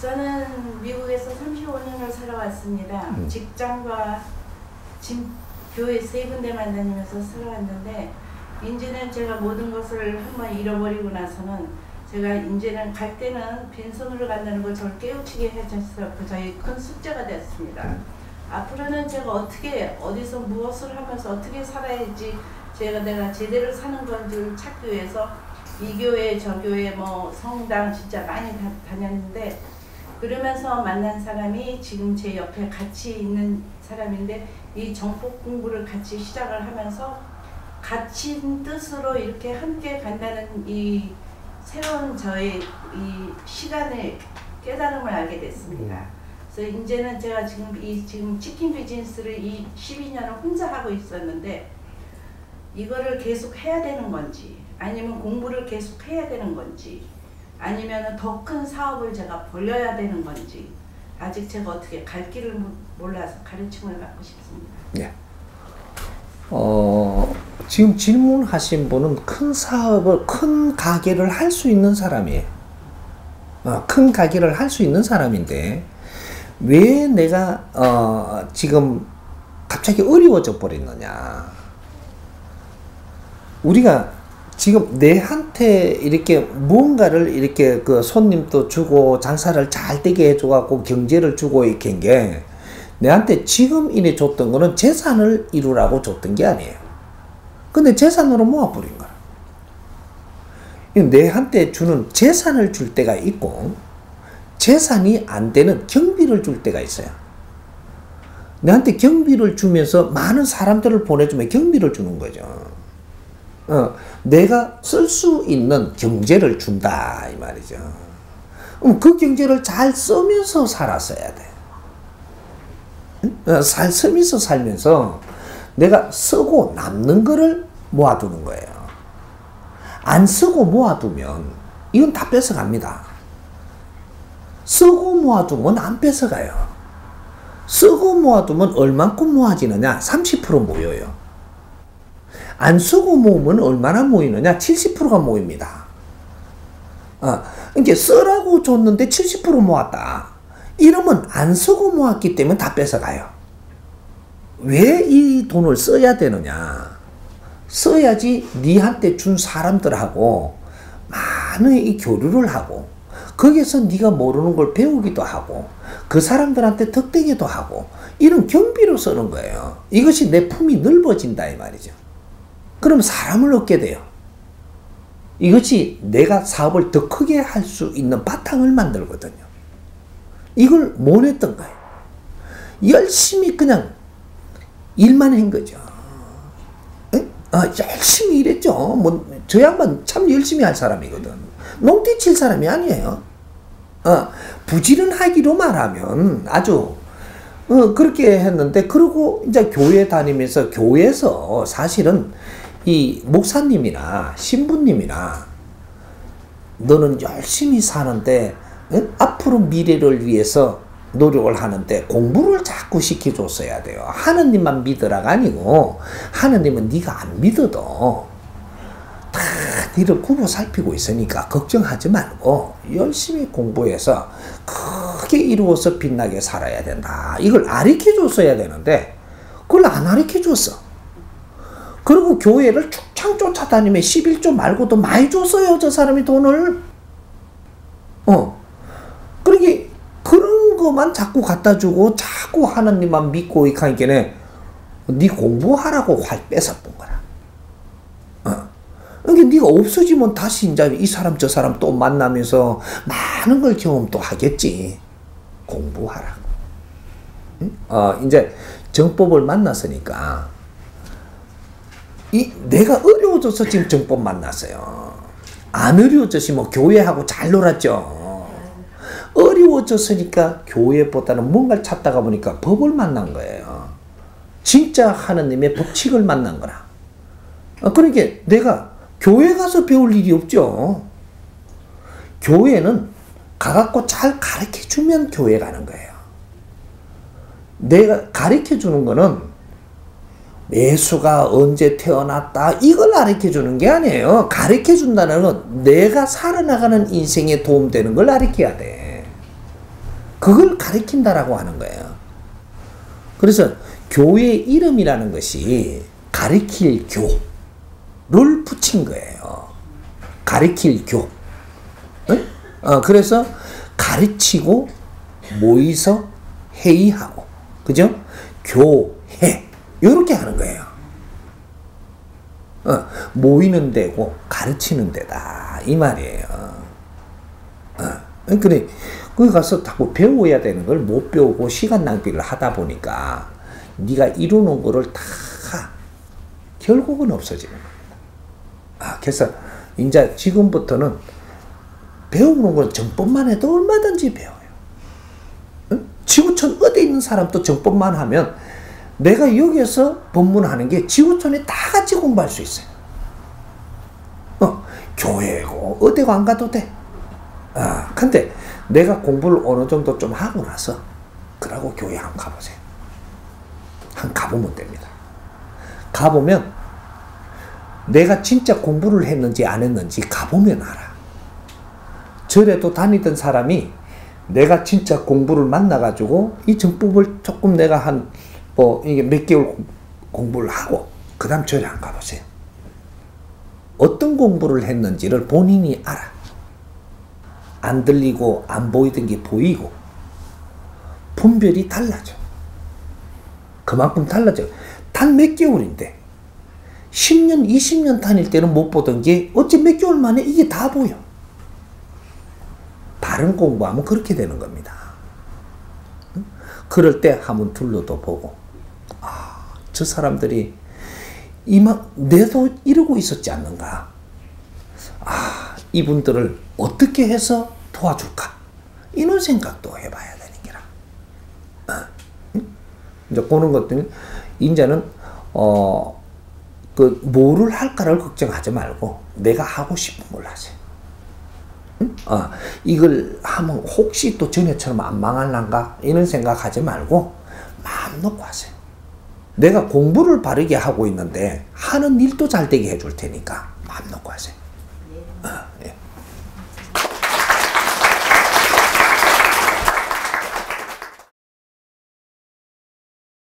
저는 미국에서 35년을 살아왔습니다. 음. 직장과 진, 교회 세 군데만 다니면서 살아왔는데 이제는 제가 모든 것을 한번 잃어버리고 나서는 제가 이제는 갈 때는 빈손으로 간다는 걸 저를 깨우치게 해줘서 그 저희 큰 숙제가 됐습니다. 앞으로는 제가 어떻게 어디서 무엇을 하면서 어떻게 살아야지 제가 내가 제대로 사는 건지를 찾기 위해서 이 교회 저 교회 뭐 성당 진짜 많이 다, 다녔는데 그러면서 만난 사람이 지금 제 옆에 같이 있는 사람인데 이 정법 공부를 같이 시작을 하면서 같은 뜻으로 이렇게 함께 간다는 이 새로운 저의 이 시간을 깨달음을 알게 됐습니다. 그래서 이제는 제가 지금 이 지금 치킨 비즈니스를 이 12년을 혼자 하고 있었는데 이거를 계속 해야 되는 건지 아니면 공부를 계속 해야 되는 건지 아니면 더 큰 사업을 제가 벌려야 되는 건지 아직 제가 어떻게 갈 길을 모- 몰라서 가르침을 받고 싶습니다. 예. 어, 지금 질문하신 분은 큰 사업을, 큰 가게를 할 수 있는 사람이에요. 어, 큰 가게를 할 수 있는 사람인데, 왜 내가, 어, 지금 갑자기 어려워져 버렸느냐. 우리가 지금 내한테 이렇게 무언가를 이렇게 그 손님도 주고 장사를 잘 되게 해줘갖고 경제를 주고 이렇게 한 게, 내한테 지금 이래 줬던 거는 재산을 이루라고 줬던 게 아니에요. 근데 재산으로 모아버린 거야. 내한테 주는 재산을 줄 때가 있고, 재산이 안 되는 경비를 줄 때가 있어요. 내한테 경비를 주면서 많은 사람들을 보내주면 경비를 주는 거죠. 어, 내가 쓸 수 있는 경제를 준다, 이 말이죠. 그럼 그 경제를 잘 쓰면서 살았어야 돼. 어, 살 쓰면서 살면서 내가 쓰고 남는 거를 모아두는 거예요. 안 쓰고 모아두면 이건 다 뺏어갑니다. 쓰고 모아두면 안 뺏어가요. 쓰고 모아두면 얼만큼 모아지느냐? 30% 모여요. 안 쓰고 모으면 얼마나 모이느냐? 70%가 모입니다. 어, 이게 쓰라고 줬는데 70% 모았다. 이러면 안 쓰고 모았기 때문에 다 뺏어가요. 왜 이 돈을 써야 되느냐? 써야지 니한테 준 사람들하고 많은 이 교류를 하고 거기서 네가 모르는 걸 배우기도 하고 그 사람들한테 덕되기도 하고 이런 경비로 쓰는 거예요. 이것이 내 품이 넓어진다 이 말이죠. 그럼 사람을 얻게 돼요. 이것이 내가 사업을 더 크게 할 수 있는 바탕을 만들거든요. 이걸 못 했던 거예요. 열심히 그냥 일만 한 거죠. 에? 아, 열심히 일했죠. 뭐, 저 양반 참 열심히 할 사람이거든. 농띠 칠 사람이 아니에요. 어, 부지런하기로 말하면 아주 어, 그렇게 했는데 그러고 이제 교회 다니면서 교회에서 사실은 이 목사님이나 신부님이나 너는 열심히 사는데 어? 앞으로 미래를 위해서 노력을 하는데 공부를 자꾸 시켜줬어야 돼요. 하느님만 믿으라가 아니고 하느님은 네가 안 믿어도 다 니를 구보 살피고 있으니까 걱정하지 말고 열심히 공부해서 크게 이루어서 빛나게 살아야 된다. 이걸 가르쳐 줬어야 되는데 그걸 안 가르쳐 줬어. 그리고 교회를 축창 쫓아다니며 11조 말고도 많이 줬어요. 저 사람이 돈을. 어. 그러게 그런 것만 자꾸 갖다 주고 자꾸 하나님만 믿고 하니까 네 공부하라고 활 뺏어 본 거라. 어. 그러니까 네가 없어지면 다시 이제 이 사람 저 사람 또 만나면서 많은 걸 경험 또 하겠지. 공부하라고. 응? 어, 이제 정법을 만났으니까 이 내가 어려워져서 지금 정법 만났어요. 안 어려워졌으면 교회하고 잘 놀았죠. 어려워졌으니까 교회보다는 뭔가를 찾다가 보니까 법을 만난 거예요. 진짜 하느님의 법칙을 만난 거라. 어, 그러니까 내가 교회 가서 배울 일이 없죠. 교회는 가갖고 잘 가르쳐 주면 교회 가는 거예요. 내가 가르쳐 주는 거는 예수가 언제 태어났다 이걸 가르쳐 주는 게 아니에요. 가르쳐 준다는 건 내가 살아나가는 인생에 도움되는 걸 가르쳐야 돼. 그걸 가리킨다라고 하는 거예요. 그래서 교회 이름이라는 것이 가리킬 교를 붙인 거예요. 가리킬 교. 응? 어, 그래서 가르치고 모이서 회의하고 그죠? 교회 이렇게 하는 거예요. 어, 모이는 데고 가르치는 데다 이 말이에요. 어, 그래 거기 가서 자꾸 배워야 되는 걸 못 배우고 시간 낭비를 하다 보니까 네가 이루는 거를 다 결국은 없어지는 겁니다. 아, 그래서 이제 지금부터는 배우는 건 정법만 해도 얼마든지 배워요. 응? 지구촌 어디 있는 사람도 정법만 하면 내가 여기에서 법문하는 게 지구촌에 다 같이 공부할 수 있어요. 어, 교회고 어디고 안 가도 돼. 아, 근데 내가 공부를 어느 정도 좀 하고 나서 그러고 교회 한번 가보세요. 한 가보면 됩니다. 가보면 내가 진짜 공부를 했는지 안 했는지 가보면 알아. 절에도 다니던 사람이 내가 진짜 공부를 만나가지고 이 정법을 조금 내가 한 뭐 이게 몇 개월 공부를 하고 그 다음 절에 안 가보세요. 어떤 공부를 했는지를 본인이 알아. 안 들리고 안 보이던 게 보이고 분별이 달라져. 그만큼 달라져. 단 몇 개월인데 10년, 20년 다닐 때는 못 보던 게 어째 몇 개월 만에 이게 다 보여. 바른 공부하면 그렇게 되는 겁니다. 그럴 때 한번 둘러도 보고, 아, 저 사람들이 이만, 내도 이러고 있었지 않는가. 아, 이분들을 어떻게 해서 도와줄까? 이런 생각도 해봐야 되는 게라. 어, 이제 그런 것들, 이제는, 어, 그, 뭐를 할까를 걱정하지 말고, 내가 하고 싶은 걸 하세요. 어, 이걸 하면 혹시 또 전에처럼 안 망할란가? 이런 생각하지 말고, 마음 놓고 하세요. 내가 공부를 바르게 하고 있는데, 하는 일도 잘 되게 해줄 테니까, 마음 놓고 하세요.